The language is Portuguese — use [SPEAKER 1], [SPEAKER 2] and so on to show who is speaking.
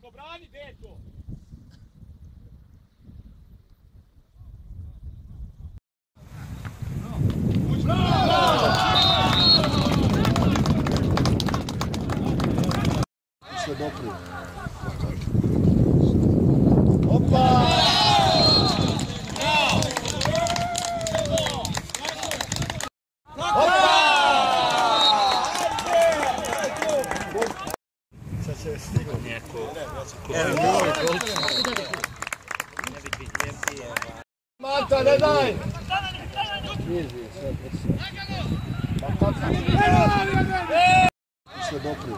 [SPEAKER 1] stani Beto!
[SPEAKER 2] Sve dopri. Mata, ne daj! Sve dopri.